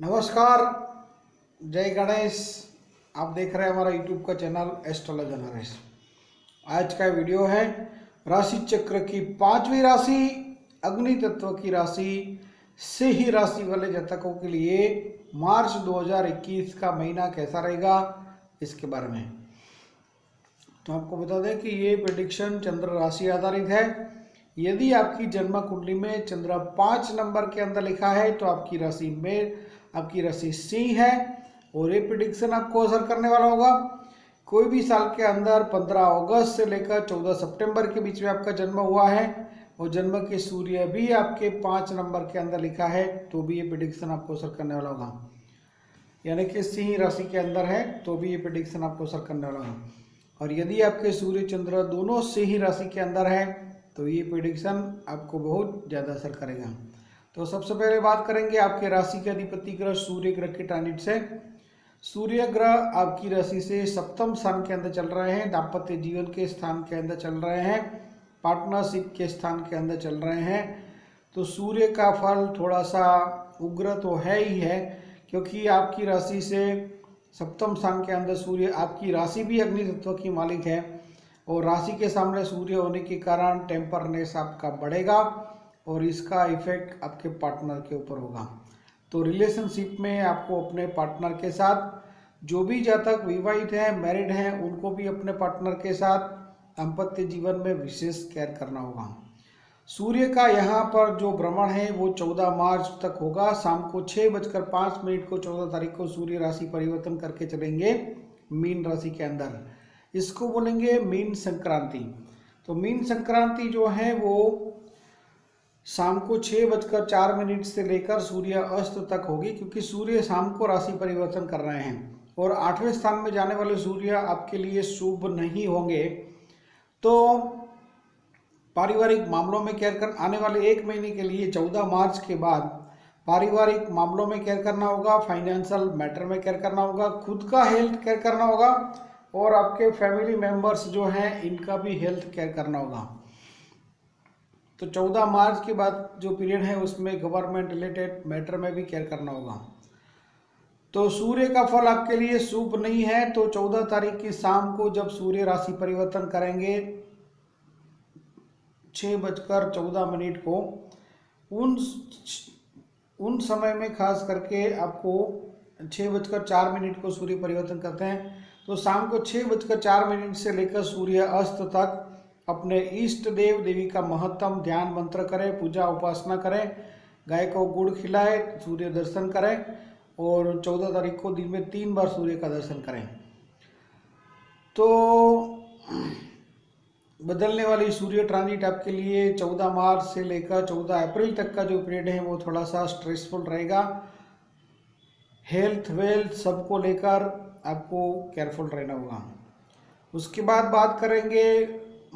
नमस्कार। जय गणेश। आप देख रहे हैं हमारा यूट्यूब का चैनल एस्ट्रोलॉजर नरेश आज का वीडियो है राशि चक्र की पांचवी राशि, अग्नि तत्व की राशि से ही राशि वाले जातकों के लिए मार्च 2021 का महीना कैसा रहेगा, इसके बारे में। तो आपको बता दें कि ये प्रडिक्शन चंद्र राशि आधारित है। यदि आपकी जन्म कुंडली में चंद्र पाँच नंबर के अंदर लिखा है तो आपकी राशि में आपकी राशि सिंह है और ये प्रिडिक्शन आपको असर करने वाला होगा। कोई भी साल के अंदर 15 अगस्त से लेकर 14 सितंबर के बीच में आपका जन्म हुआ है और जन्म के सूर्य भी आपके पाँच नंबर के अंदर लिखा है तो भी ये प्रिडिक्शन आपको असर करने वाला होगा। यानी कि सिंह राशि के अंदर है तो भी ये प्रिडिक्शन आपको असर करने वाला होगा। और यदि आपके सूर्य चंद्र दोनों सिंह राशि के अंदर है तो ये प्रिडिक्शन आपको बहुत ज़्यादा असर करेगा। तो सबसे पहले बात करेंगे आपके राशि के अधिपति ग्रह सूर्य ग्रह के ट्रांजिट से। सूर्य ग्रह आपकी राशि से सप्तम स्थान के अंदर चल रहे हैं दाम्पत्य जीवन के स्थान के अंदर चल रहे हैं पार्टनरशिप के स्थान के अंदर चल रहे हैं। तो सूर्य का फल थोड़ा सा उग्र तो है ही है, क्योंकि आपकी राशि से सप्तम स्थान के अंदर सूर्य आपकी राशि भी अग्नि तत्व की मालिक है, और राशि के सामने सूर्य होने के कारण टेम्परनेस आपका बढ़ेगा। और इसका इफ़ेक्ट आपके पार्टनर के ऊपर होगा। तो रिलेशनशिप में आपको अपने पार्टनर के साथ जो भी जातक विवाहित हैं मैरिड हैं, उनको भी अपने पार्टनर के साथ दाम्पत्य जीवन में विशेष केयर करना होगा। सूर्य का यहाँ पर जो भ्रमण है, वो 14 मार्च तक होगा। शाम को छः बजकर पाँच मिनट को 14 तारीख को सूर्य राशि परिवर्तन करके चलेंगे मीन राशि के अंदर। इसको बोलेंगे मीन संक्रांति। तो मीन संक्रांति जो है, वो शाम को छः बजकर चार मिनट से लेकर सूर्य अस्त तक होगी, क्योंकि सूर्य शाम को राशि परिवर्तन कर रहे हैं। और आठवें स्थान में जाने वाले सूर्य आपके लिए शुभ नहीं होंगे। तो पारिवारिक मामलों में केयर कर, आने वाले एक महीने के लिए चौदह मार्च के बाद पारिवारिक मामलों में केयर करना होगा फाइनेंशियल मैटर में केयर करना होगा, खुद का हेल्थ केयर करना होगा, और आपके फैमिली मेंबर्स जो हैं, इनका भी हेल्थ केयर करना होगा। तो 14 मार्च के बाद जो पीरियड है उसमें गवर्नमेंट रिलेटेड मैटर में भी केयर करना होगा। तो सूर्य का फल आपके लिए शुभ नहीं है तो 14 तारीख की शाम को जब सूर्य राशि परिवर्तन करेंगे छः बजकर चौदह मिनट को, उन उन समय में खास करके आपको छः बजकर चार मिनट को सूर्य परिवर्तन करते हैं। तो शाम को छः बजकर चार मिनट से लेकर सूर्य अस्त तक अपने इष्ट देव देवी का महत्तम ध्यान मंत्र करें, पूजा उपासना करें, गाय को गुड़ खिलाए, सूर्य दर्शन करें और चौदह तारीख को दिन में तीन बार सूर्य का दर्शन करें। तो बदलने वाली सूर्य ट्रांजिट आपके लिए 14 मार्च से लेकर 14 अप्रैल तक का जो पीरियड है, वो थोड़ा सा स्ट्रेसफुल रहेगा। हेल्थ वेल्थ सबको लेकर आपको केयरफुल रहना होगा। उसके बाद बात करेंगे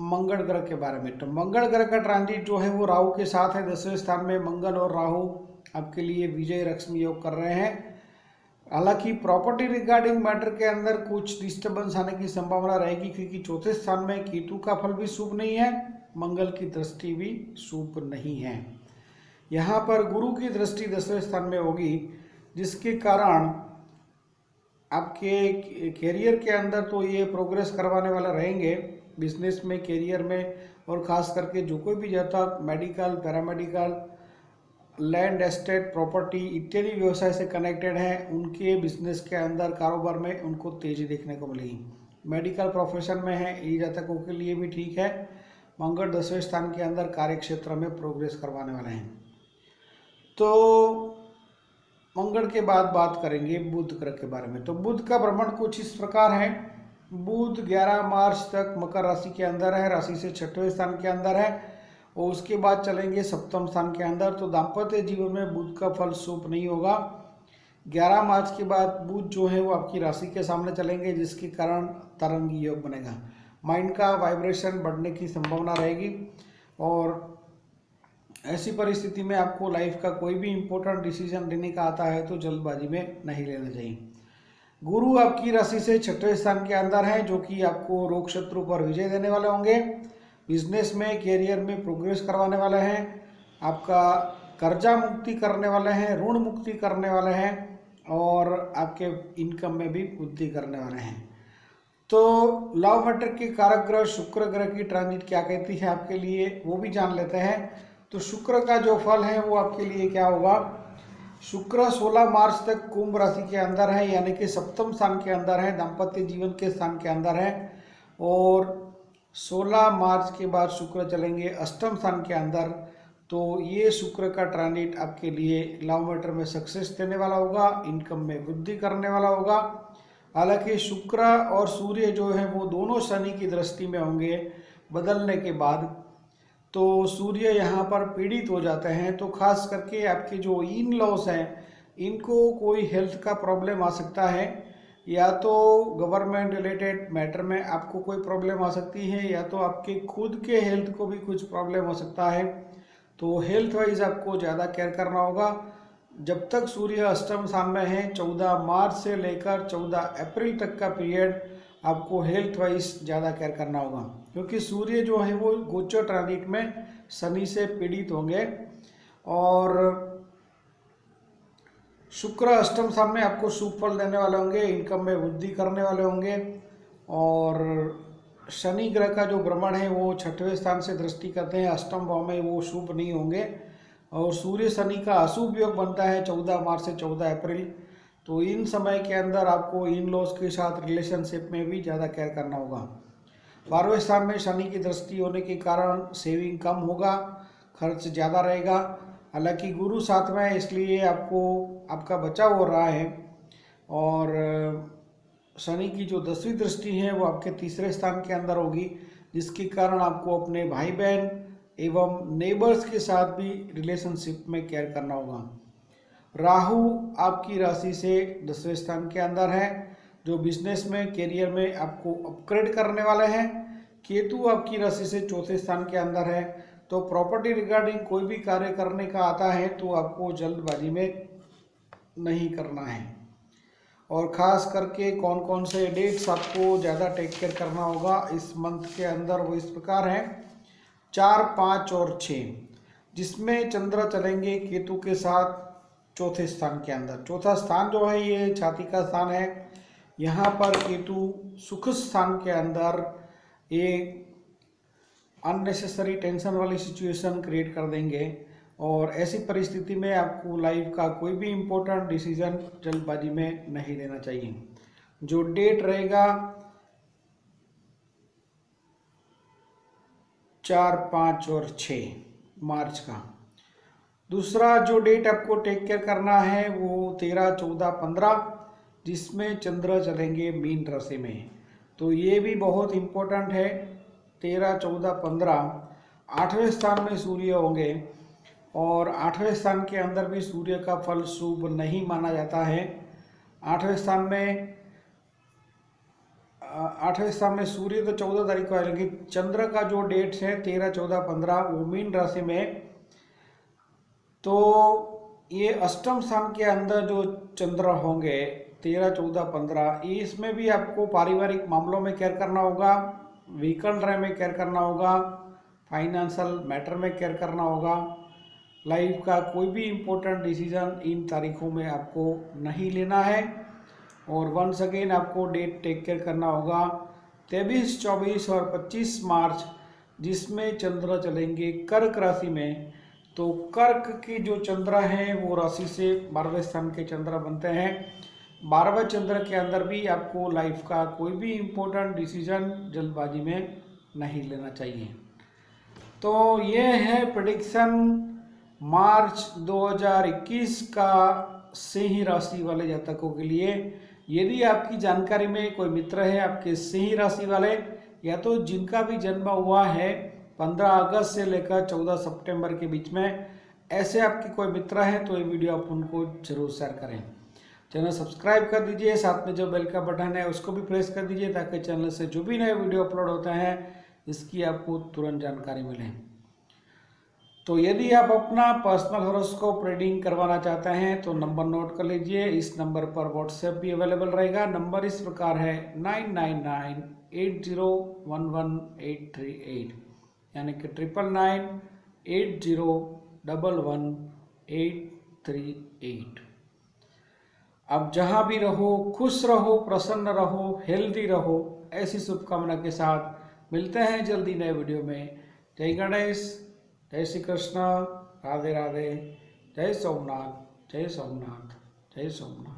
मंगल ग्रह के बारे में। तो मंगल ग्रह का ट्रांजिट जो है वो राहु के साथ है, दसवें स्थान में मंगल और राहु आपके लिए विजय लक्ष्मी योग कर रहे हैं। हालाँकि प्रॉपर्टी रिगार्डिंग मैटर के अंदर कुछ डिस्टर्बेंस आने की संभावना रहेगी क्योंकि चौथे स्थान में केतु का फल भी शुभ नहीं है, मंगल की दृष्टि भी शुभ नहीं है। यहाँ पर गुरु की दृष्टि दसवें स्थान में होगी, जिसके कारण आपके कैरियर के अंदर तो ये प्रोग्रेस करवाने वाला रहेंगे। बिज़नेस में कैरियर में और ख़ास करके जो कोई भी जाता medical paramedical land estate property इत्यादि व्यवसाय से कनेक्टेड हैं, उनके बिज़नेस के अंदर, कारोबार में उनको तेज़ी देखने को मिलेगी। मेडिकल प्रोफेशन में है ये जातकों के लिए भी ठीक है। मंगल दसवें स्थान के अंदर कार्य क्षेत्र में प्रोग्रेस करवाने वाले हैं। तो मंगल के बाद बात करेंगे बुध ग्रह के बारे में। तो बुध का भ्रमण कुछ इस प्रकार है। बुध 11 मार्च तक मकर राशि के अंदर है, राशि से छठवें स्थान के अंदर है और उसके बाद चलेंगे सप्तम स्थान के अंदर। तो दाम्पत्य जीवन में बुध का फल शुभ नहीं होगा। 11 मार्च के बाद बुध जो है वो आपकी राशि के सामने चलेंगे, जिसके कारण तरंगी योग बनेगा। माइंड का वाइब्रेशन बढ़ने की संभावना रहेगी और ऐसी परिस्थिति में आपको लाइफ का कोई भी इम्पोर्टेंट डिसीज़न लेने का आता है तो जल्दबाजी में नहीं लेना चाहिए। गुरु आपकी राशि से छठवें स्थान के अंदर है, जो कि आपको रोग शत्रु पर विजय देने वाले होंगे। बिज़नेस में कैरियर में प्रोग्रेस करवाने वाले हैं। आपका कर्जा मुक्ति करने वाले हैं, ऋण मुक्ति करने वाले हैं और आपके इनकम में भी वृद्धि करने वाले हैं। तो लव मैटर के कारक ग्रह शुक्र ग्रह की ट्रांजिट क्या कहती है आपके लिए, वो भी जान लेते हैं। तो शुक्र का जो फल है, वो आपके लिए क्या होगा? शुक्र 16 मार्च तक कुंभ राशि के अंदर है, यानी कि सप्तम स्थान के अंदर है, दाम्पत्य जीवन के स्थान के अंदर है। और 16 मार्च के बाद शुक्र चलेंगे अष्टम स्थान के अंदर। तो ये शुक्र का ट्रांजिट आपके लिए लव मैटर में सक्सेस देने वाला होगा, इनकम में वृद्धि करने वाला होगा। हालाँकि शुक्र और सूर्य जो है, वो दोनों शनि की दृष्टि में होंगे, बदलने के बाद तो सूर्य यहाँ पर पीड़ित हो जाते हैं। तो खास करके आपके जो इन लॉस हैं, इनको कोई हेल्थ का प्रॉब्लम आ सकता है। या तो गवर्नमेंट रिलेटेड मैटर में आपको कोई प्रॉब्लम आ सकती है, या तो आपके खुद के हेल्थ को भी कुछ प्रॉब्लम हो सकता है। तो हेल्थ वाइज आपको ज़्यादा केयर करना होगा। जब तक सूर्य अष्टम स्थान में है, चौदह मार्च से लेकर चौदह अप्रैल तक का पीरियड आपको हेल्थ वाइज ज़्यादा केयर करना होगा। क्योंकि सूर्य जो है वो गोचर ट्रांजिट में शनि से पीड़ित होंगे। और शुक्र अष्टम स्थान में आपको शुभ फल देने वाले होंगे इनकम में वृद्धि करने वाले होंगे। और शनि ग्रह का जो भ्रमण है, वो छठवें स्थान से दृष्टि करते हैं। अष्टम भाव में वो शुभ नहीं होंगे। और सूर्य शनि का अशुभ योग बनता है चौदह मार्च से चौदह अप्रैल। तो इन समय के अंदर आपको इन लॉस के साथ रिलेशनशिप में भी ज़्यादा केयर करना होगा। बारहवें स्थान में शनि की दृष्टि होने के कारण सेविंग कम होगा, खर्च ज़्यादा रहेगा। हालाँकि गुरु साथ में है, इसलिए आपको, आपका बचाव हो रहा है। और, शनि की जो दसवीं दृष्टि है, वो आपके तीसरे स्थान के अंदर होगी, जिसके कारण आपको अपने भाई बहन एवं नेबर्स के साथ भी रिलेशनशिप में केयर करना होगा। राहु आपकी राशि से दसवें स्थान के अंदर है। जो बिज़नेस में करियर में आपको अपग्रेड करने वाले हैं, केतु आपकी राशि से चौथे स्थान के अंदर है तो प्रॉपर्टी रिगार्डिंग कोई भी कार्य करने का आता है तो आपको जल्दबाजी में नहीं करना है। और ख़ास करके कौन कौन से डेट्स आपको ज़्यादा टेक केयर करना होगा, इस मंथ के अंदर वो इस प्रकार हैं। चार, पाँच और छ, जिसमें चंद्र चलेंगे केतु के साथ चौथे स्थान के अंदर। चौथा स्थान जो है, ये छाती का स्थान है यहाँ पर केतु सुख स्थान के अंदर एक अननेसेसरी टेंशन वाली सिचुएशन क्रिएट कर देंगे और ऐसी परिस्थिति में आपको लाइफ का कोई भी इम्पोर्टेंट डिसीज़न जल्दबाजी में नहीं लेना चाहिए। जो डेट रहेगा चार, पाँच और छ मार्च का। दूसरा जो डेट आपको टेक केयर करना है वो तेरह, चौदह, पंद्रह जिसमें चंद्र चलेंगे मीन राशि में। तो ये भी बहुत इम्पोर्टेंट है। तेरह, चौदह, पंद्रह, आठवें स्थान में सूर्य होंगे और आठवें स्थान के अंदर भी सूर्य का फल शुभ नहीं माना जाता है। आठवें स्थान में, आठवें स्थान में सूर्य तो चौदह तारीख को आए लेकिन चंद्र का जो डेट है, तेरह, चौदह, पंद्रह, वो मीन राशि में। तो ये अष्टम स्थान के अंदर जो चंद्र होंगे तेरह, चौदह, पंद्रह। इसमें भी आपको पारिवारिक मामलों में केयर करना होगा व्हीकल ड्राइव में केयर करना होगा फाइनेंशियल मैटर में केयर करना होगा। लाइफ का कोई भी इम्पोर्टेंट डिसीज़न इन तारीखों में आपको नहीं लेना है। और वंस अगेन आपको डेट टेक केयर करना होगा। तेईस, चौबीस और पच्चीस मार्च, जिसमें चंद्र चलेंगे कर्क राशि में। तो कर्क की जो चंद्र हैं, वो राशि से बारहवें स्थान के चंद्र बनते हैं। बारहवें चंद्र के अंदर भी आपको लाइफ का कोई भी इम्पोर्टेंट डिसीज़न जल्दबाजी में नहीं लेना चाहिए। तो ये है प्रडिक्शन मार्च 2021 का सिंह राशि वाले जातकों के लिए। यदि आपकी जानकारी में कोई मित्र है आपके सिंह राशि वाले, या तो जिनका भी जन्म हुआ है 15 अगस्त से लेकर 14 सितंबर के बीच में, ऐसे आपके कोई मित्र हैं तो ये वीडियो आप उनको ज़रूर शेयर करें। चैनल सब्सक्राइब कर दीजिए, साथ में जो बेल का बटन है उसको भी प्रेस कर दीजिए ताकि चैनल से जो भी नए वीडियो अपलोड होते हैं, इसकी आपको तुरंत जानकारी मिले। तो यदि आप अपना पर्सनल हॉरोस्कोप रीडिंग करवाना चाहते हैं तो नंबर नोट कर लीजिए। इस नंबर पर व्हाट्सएप भी अवेलेबल रहेगा। नंबर इस प्रकार है nine nine nine eight zero one one eight three eight, यानी कि triple nine eight zero double one eight three eight. अब जहाँ भी रहो, खुश रहो, प्रसन्न रहो हेल्दी रहो, ऐसी शुभकामना के साथ मिलते हैं जल्दी नए वीडियो में। जय गणेश, जय श्री कृष्णा, राधे राधे, जय सोमनाथ जय सोमनाथ जय सोमनाथ।